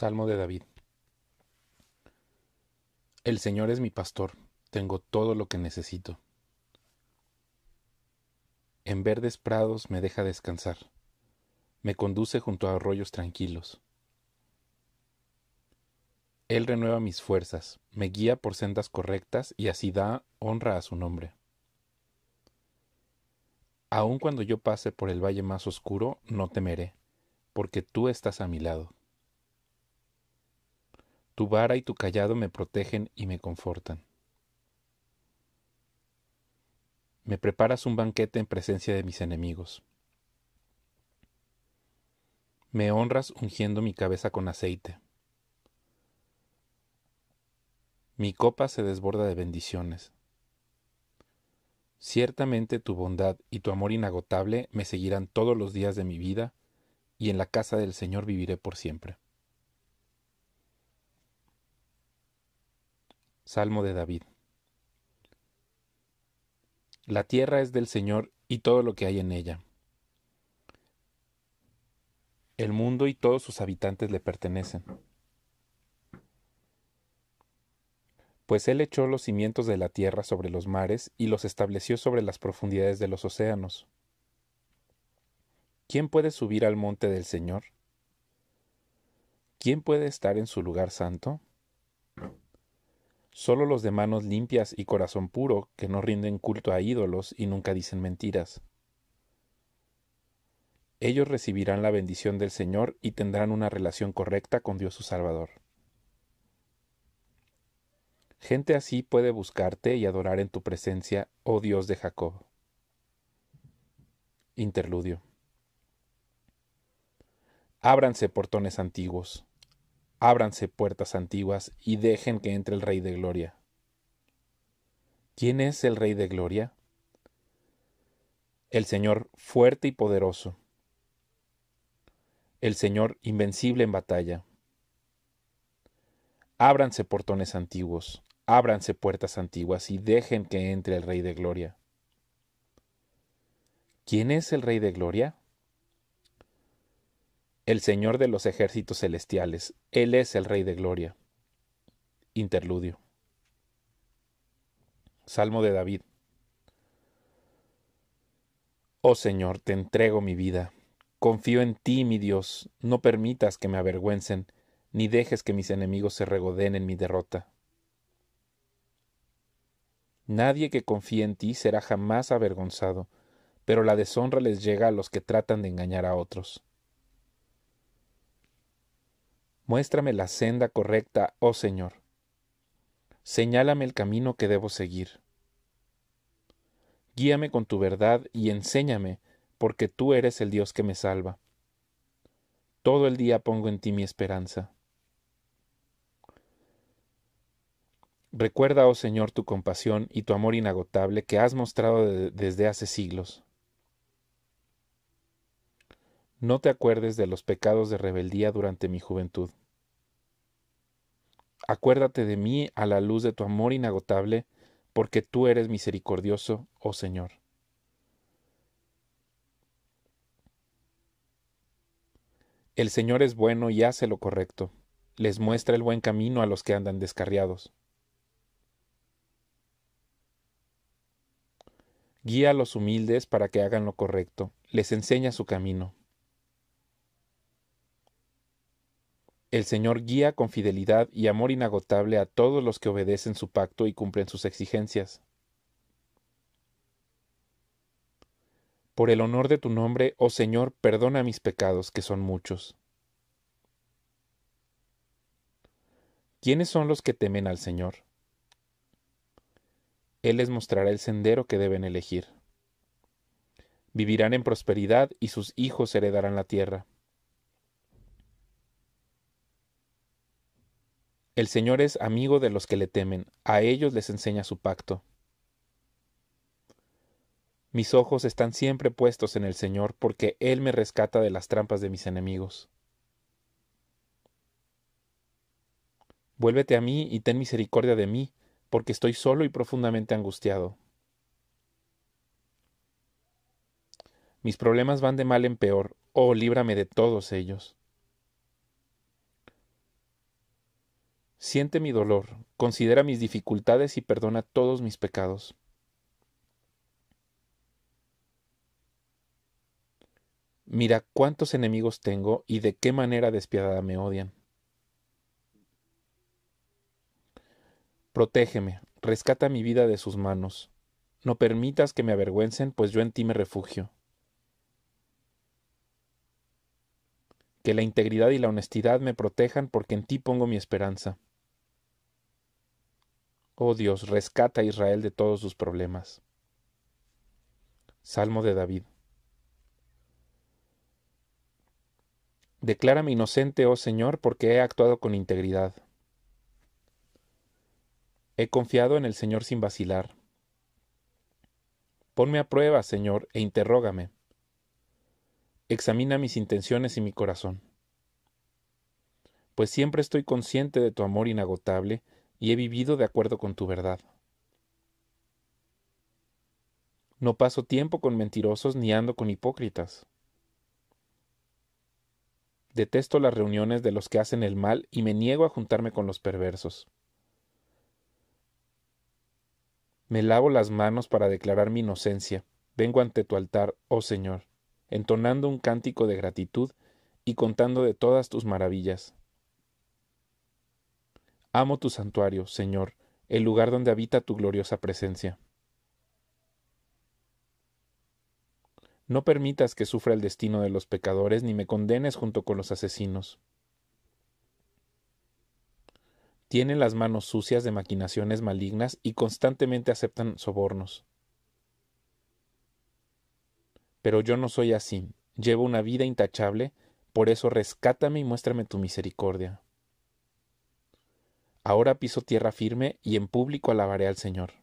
Salmo de David. El Señor es mi pastor, tengo todo lo que necesito. En verdes prados me deja descansar, me conduce junto a arroyos tranquilos. Él renueva mis fuerzas, me guía por sendas correctas y así da honra a su nombre. Aun cuando yo pase por el valle más oscuro, no temeré, porque tú estás a mi lado. Tu vara y tu callado me protegen y me confortan. Me preparas un banquete en presencia de mis enemigos. Me honras ungiendo mi cabeza con aceite. Mi copa se desborda de bendiciones. Ciertamente tu bondad y tu amor inagotable me seguirán todos los días de mi vida, y en la casa del Señor viviré por siempre. Salmo de David. La tierra es del Señor y todo lo que hay en ella. El mundo y todos sus habitantes le pertenecen. Pues Él echó los cimientos de la tierra sobre los mares y los estableció sobre las profundidades de los océanos. ¿Quién puede subir al monte del Señor? ¿Quién puede estar en su lugar santo? Solo los de manos limpias y corazón puro, que no rinden culto a ídolos y nunca dicen mentiras. Ellos recibirán la bendición del Señor y tendrán una relación correcta con Dios su Salvador. Gente así puede buscarte y adorar en tu presencia, oh Dios de Jacob. Interludio. Ábranse portones antiguos, Ábranse puertas antiguas y dejen que entre el Rey de Gloria. ¿Quién es el Rey de Gloria? El Señor fuerte y poderoso. El Señor invencible en batalla. Ábranse portones antiguos, ábranse puertas antiguas y dejen que entre el Rey de Gloria. ¿Quién es el Rey de Gloria? El Señor de los ejércitos celestiales, Él es el Rey de Gloria. Interludio. Salmo de David. Oh Señor, te entrego mi vida. Confío en ti, mi Dios. No permitas que me avergüencen, ni dejes que mis enemigos se regoden en mi derrota. Nadie que confíe en ti será jamás avergonzado, pero la deshonra les llega a los que tratan de engañar a otros. Muéstrame la senda correcta, oh Señor. Señálame el camino que debo seguir. Guíame con tu verdad y enséñame, porque tú eres el Dios que me salva. Todo el día pongo en ti mi esperanza. Recuerda, oh Señor, tu compasión y tu amor inagotable que has mostrado desde hace siglos. No te acuerdes de los pecados de rebeldía durante mi juventud. Acuérdate de mí a la luz de tu amor inagotable, porque tú eres misericordioso, oh Señor. El Señor es bueno y hace lo correcto, les muestra el buen camino a los que andan descarriados. Guía a los humildes para que hagan lo correcto, les enseña su camino. El Señor guía con fidelidad y amor inagotable a todos los que obedecen su pacto y cumplen sus exigencias. Por el honor de tu nombre, oh Señor, perdona mis pecados, que son muchos. ¿Quiénes son los que temen al Señor? Él les mostrará el sendero que deben elegir. Vivirán en prosperidad y sus hijos heredarán la tierra. El Señor es amigo de los que le temen, a ellos les enseña su pacto. Mis ojos están siempre puestos en el Señor, porque Él me rescata de las trampas de mis enemigos. Vuélvete a mí y ten misericordia de mí, porque estoy solo y profundamente angustiado. Mis problemas van de mal en peor, oh líbrame de todos ellos. Siente mi dolor, considera mis dificultades y perdona todos mis pecados. Mira cuántos enemigos tengo y de qué manera despiadada me odian. Protégeme, rescata mi vida de sus manos. No permitas que me avergüencen, pues yo en ti me refugio. Que la integridad y la honestidad me protejan, porque en ti pongo mi esperanza. Oh Dios, rescata a Israel de todos sus problemas. Salmo de David. Declárame inocente, oh Señor, porque he actuado con integridad. He confiado en el Señor sin vacilar. Ponme a prueba, Señor, e interrógame. Examina mis intenciones y mi corazón. Pues siempre estoy consciente de tu amor inagotable y he vivido de acuerdo con tu verdad. No paso tiempo con mentirosos ni ando con hipócritas. Detesto las reuniones de los que hacen el mal y me niego a juntarme con los perversos. Me lavo las manos para declarar mi inocencia. Vengo ante tu altar, oh Señor, entonando un cántico de gratitud y contando de todas tus maravillas. Amo tu santuario, Señor, el lugar donde habita tu gloriosa presencia. No permitas que sufra el destino de los pecadores, ni me condenes junto con los asesinos. Tienen las manos sucias de maquinaciones malignas y constantemente aceptan sobornos. Pero yo no soy así, llevo una vida intachable, por eso rescátame y muéstrame tu misericordia. Ahora piso tierra firme y en público alabaré al Señor.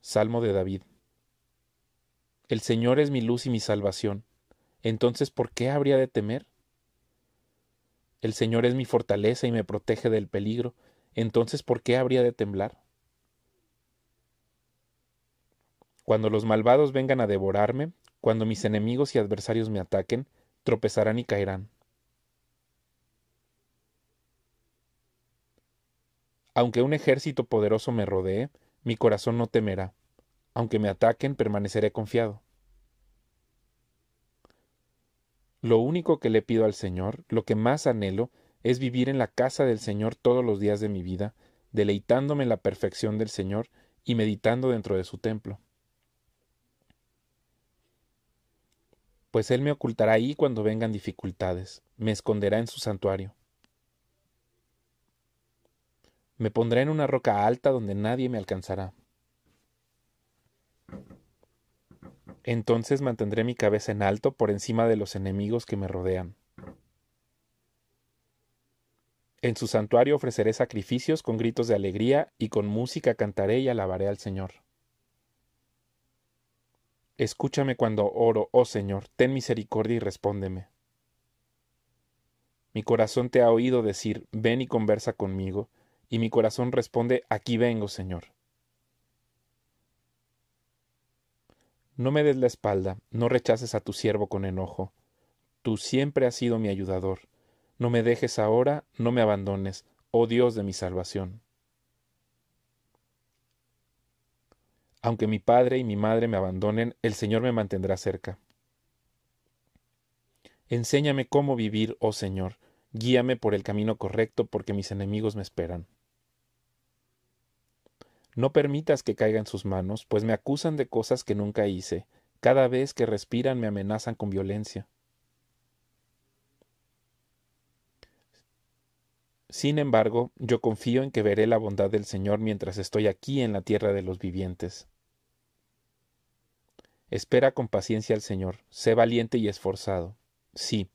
Salmo de David. El Señor es mi luz y mi salvación. Entonces, ¿por qué habría de temer? El Señor es mi fortaleza y me protege del peligro, entonces ¿por qué habría de temblar? Cuando los malvados vengan a devorarme, cuando mis enemigos y adversarios me ataquen, tropezarán y caerán. Aunque un ejército poderoso me rodee, mi corazón no temerá. Aunque me ataquen, permaneceré confiado. Lo único que le pido al Señor, lo que más anhelo, es vivir en la casa del Señor todos los días de mi vida, deleitándome en la perfección del Señor y meditando dentro de su templo. Pues Él me ocultará ahí cuando vengan dificultades, me esconderá en su santuario. Me pondrá en una roca alta donde nadie me alcanzará. Entonces mantendré mi cabeza en alto por encima de los enemigos que me rodean. En su santuario ofreceré sacrificios con gritos de alegría y con música cantaré y alabaré al Señor. Escúchame cuando oro, oh Señor, ten misericordia y respóndeme. Mi corazón te ha oído decir, ven y conversa conmigo, y mi corazón responde, aquí vengo, Señor. No me des la espalda, no rechaces a tu siervo con enojo. Tú siempre has sido mi ayudador. No me dejes ahora, no me abandones, oh Dios de mi salvación. Aunque mi padre y mi madre me abandonen, el Señor me mantendrá cerca. Enséñame cómo vivir, oh Señor, guíame por el camino correcto, porque mis enemigos me esperan. No permitas que caiga en sus manos, pues me acusan de cosas que nunca hice. Cada vez que respiran me amenazan con violencia. Sin embargo, yo confío en que veré la bondad del Señor mientras estoy aquí en la tierra de los vivientes. Espera con paciencia al Señor, sé valiente y esforzado. Sí,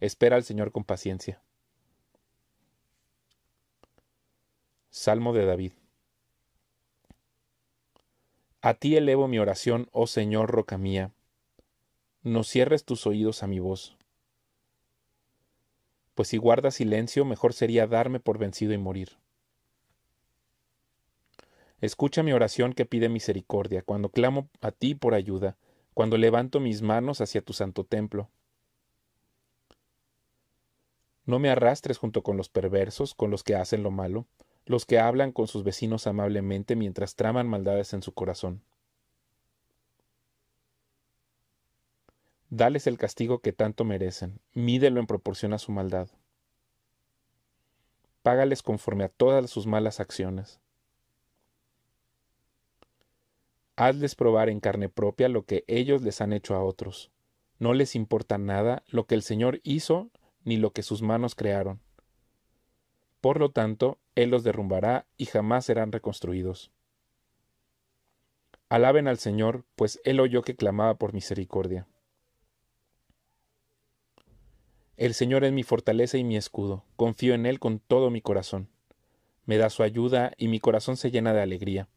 espera al Señor con paciencia. Salmo de David. A ti elevo mi oración, oh Señor, roca mía. No cierres tus oídos a mi voz. Pues si guardas silencio, mejor sería darme por vencido y morir. Escucha mi oración que pide misericordia, cuando clamo a ti por ayuda, cuando levanto mis manos hacia tu santo templo. No me arrastres junto con los perversos, con los que hacen lo malo, los que hablan con sus vecinos amablemente mientras traman maldades en su corazón. Dales el castigo que tanto merecen, mídelo en proporción a su maldad. Págales conforme a todas sus malas acciones. Hazles probar en carne propia lo que ellos les han hecho a otros. No les importa nada lo que el Señor hizo ni lo que sus manos crearon. Por lo tanto, Él los derrumbará y jamás serán reconstruidos. Alaben al Señor, pues Él oyó que clamaba por misericordia. El Señor es mi fortaleza y mi escudo, confío en Él con todo mi corazón. Me da su ayuda y mi corazón se llena de alegría.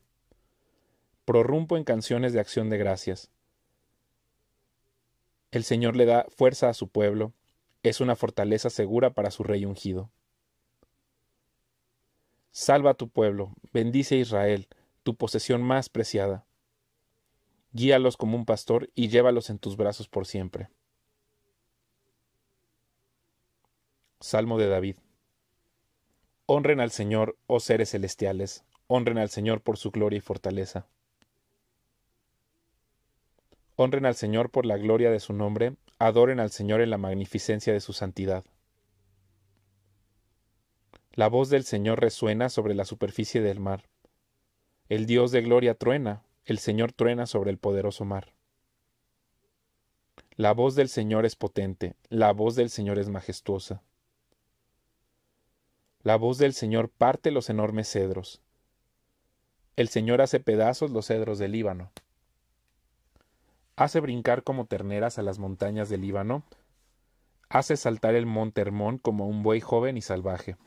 Prorrumpo en canciones de acción de gracias. El Señor le da fuerza a su pueblo, es una fortaleza segura para su rey ungido. Salva a tu pueblo, bendice a Israel, tu posesión más preciada. Guíalos como un pastor y llévalos en tus brazos por siempre. Salmo de David. Honren al Señor, oh seres celestiales, honren al Señor por su gloria y fortaleza. Honren al Señor por la gloria de su nombre, adoren al Señor en la magnificencia de su santidad. La voz del Señor resuena sobre la superficie del mar. El Dios de gloria truena, el Señor truena sobre el poderoso mar. La voz del Señor es potente, la voz del Señor es majestuosa. La voz del Señor parte los enormes cedros. El Señor hace pedazos los cedros del Líbano. Hace brincar como terneras a las montañas del Líbano. Hace saltar el monte Hermón como un buey joven y salvaje.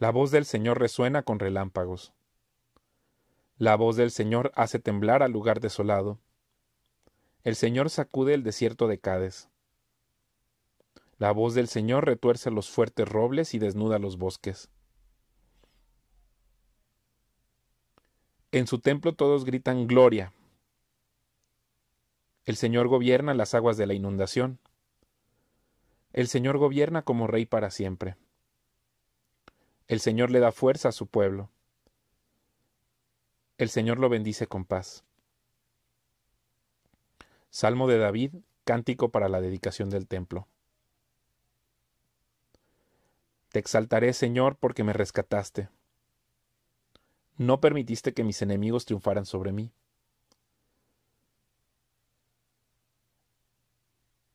La voz del Señor resuena con relámpagos. La voz del Señor hace temblar al lugar desolado. El Señor sacude el desierto de Cades. La voz del Señor retuerce los fuertes robles y desnuda los bosques. En su templo todos gritan Gloria. El Señor gobierna las aguas de la inundación. El Señor gobierna como Rey para siempre. El Señor le da fuerza a su pueblo. El Señor lo bendice con paz. Salmo de David, cántico para la dedicación del templo. Te exaltaré, Señor, porque me rescataste. No permitiste que mis enemigos triunfaran sobre mí.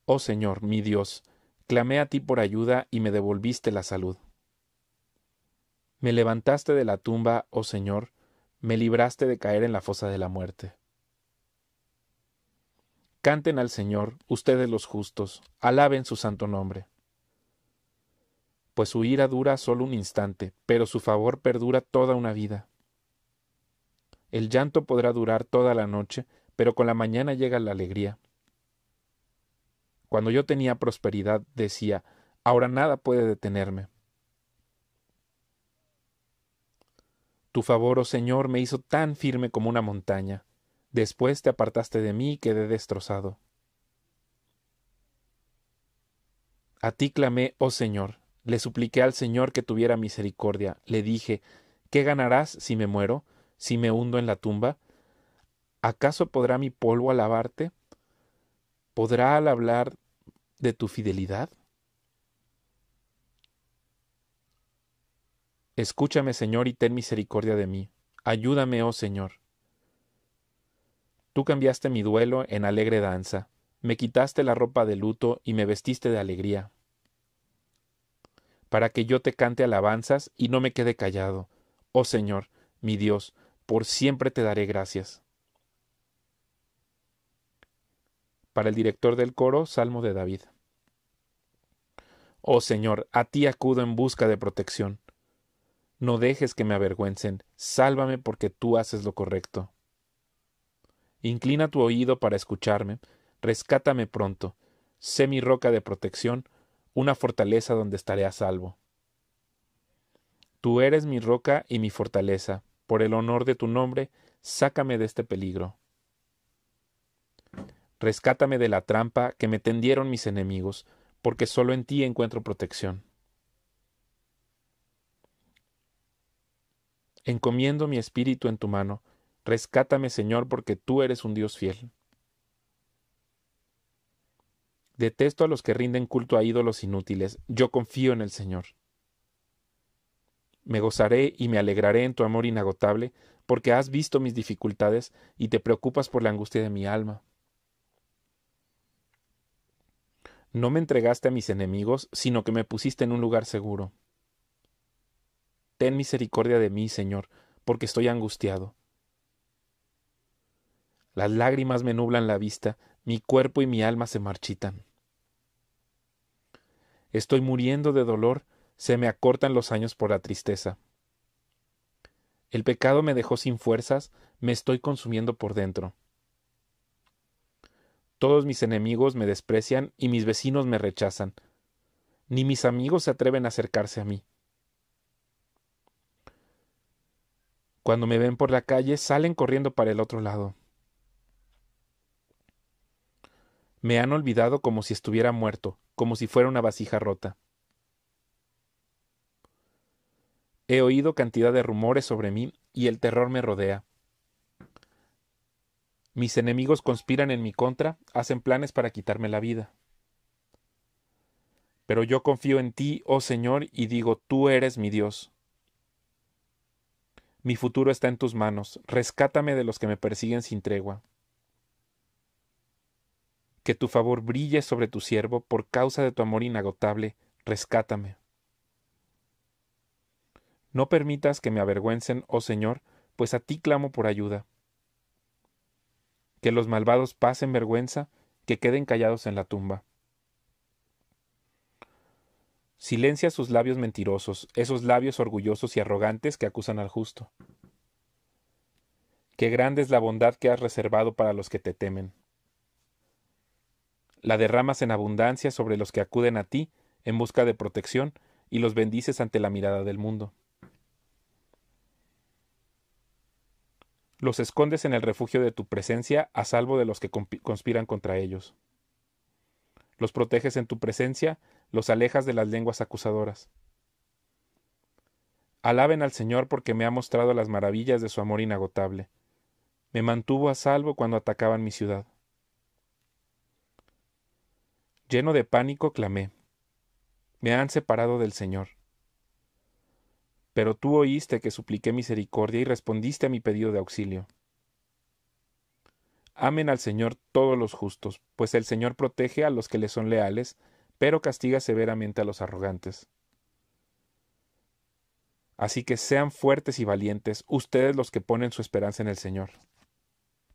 Oh Señor, mi Dios, clamé a ti por ayuda y me devolviste la salud. Me levantaste de la tumba, oh Señor, me libraste de caer en la fosa de la muerte. Canten al Señor, ustedes los justos, alaben su santo nombre pues su ira dura solo un instante, pero su favor perdura toda una vida. El llanto podrá durar toda la noche, pero con la mañana llega la alegría. Cuando yo tenía prosperidad, decía, ahora nada puede detenerme. Tu favor, oh Señor, me hizo tan firme como una montaña. Después te apartaste de mí y quedé destrozado. A ti clamé, oh Señor, le supliqué al Señor que tuviera misericordia. Le dije, ¿qué ganarás si me muero, si me hundo en la tumba? ¿Acaso podrá mi polvo alabarte? ¿Podrá al hablar de tu fidelidad? Escúchame, Señor, y ten misericordia de mí. Ayúdame, oh Señor. Tú cambiaste mi duelo en alegre danza, me quitaste la ropa de luto y me vestiste de alegría para que yo te cante alabanzas y no me quede callado. Oh Señor, mi Dios, por siempre te daré gracias. Para el director del coro, Salmo de David. Oh Señor, a ti acudo en busca de protección. No dejes que me avergüencen, sálvame porque tú haces lo correcto. Inclina tu oído para escucharme, rescátame pronto, sé mi roca de protección, una fortaleza donde estaré a salvo. Tú eres mi roca y mi fortaleza, por el honor de tu nombre, sácame de este peligro. Rescátame de la trampa que me tendieron mis enemigos, porque solo en ti encuentro protección. Encomiendo mi espíritu en tu mano, rescátame Señor, porque tú eres un Dios fiel. Detesto a los que rinden culto a ídolos inútiles, yo confío en el Señor. Me gozaré y me alegraré en tu amor inagotable, porque has visto mis dificultades y te preocupas por la angustia de mi alma. No me entregaste a mis enemigos, sino que me pusiste en un lugar seguro. Ten misericordia de mí, Señor, porque estoy angustiado. Las lágrimas me nublan la vista, mi cuerpo y mi alma se marchitan. Estoy muriendo de dolor, se me acortan los años por la tristeza. El pecado me dejó sin fuerzas, me estoy consumiendo por dentro. Todos mis enemigos me desprecian y mis vecinos me rechazan. Ni mis amigos se atreven a acercarse a mí. Cuando me ven por la calle, salen corriendo para el otro lado. Me han olvidado como si estuviera muerto, como si fuera una vasija rota. He oído cantidad de rumores sobre mí y el terror me rodea. Mis enemigos conspiran en mi contra, hacen planes para quitarme la vida. Pero yo confío en ti, oh Señor, y digo, tú eres mi Dios. Mi futuro está en tus manos, rescátame de los que me persiguen sin tregua. Que tu favor brille sobre tu siervo por causa de tu amor inagotable, rescátame. No permitas que me avergüencen, oh Señor, pues a ti clamo por ayuda. Que los malvados pasen vergüenza, que queden callados en la tumba. Silencia sus labios mentirosos, esos labios orgullosos y arrogantes que acusan al justo. Qué grande es la bondad que has reservado para los que te temen. La derramas en abundancia sobre los que acuden a ti en busca de protección y los bendices ante la mirada del mundo. Los escondes en el refugio de tu presencia a salvo de los que conspiran contra ellos. Los proteges en tu presencia, los alejas de las lenguas acusadoras. Alaben al Señor porque me ha mostrado las maravillas de su amor inagotable. Me mantuvo a salvo cuando atacaban mi ciudad. Lleno de pánico, clamé. Me han separado del Señor. Pero tú oíste que supliqué misericordia y respondiste a mi pedido de auxilio. Amen al Señor todos los justos, pues el Señor protege a los que le son leales, pero castiga severamente a los arrogantes. Así que sean fuertes y valientes ustedes los que ponen su esperanza en el Señor.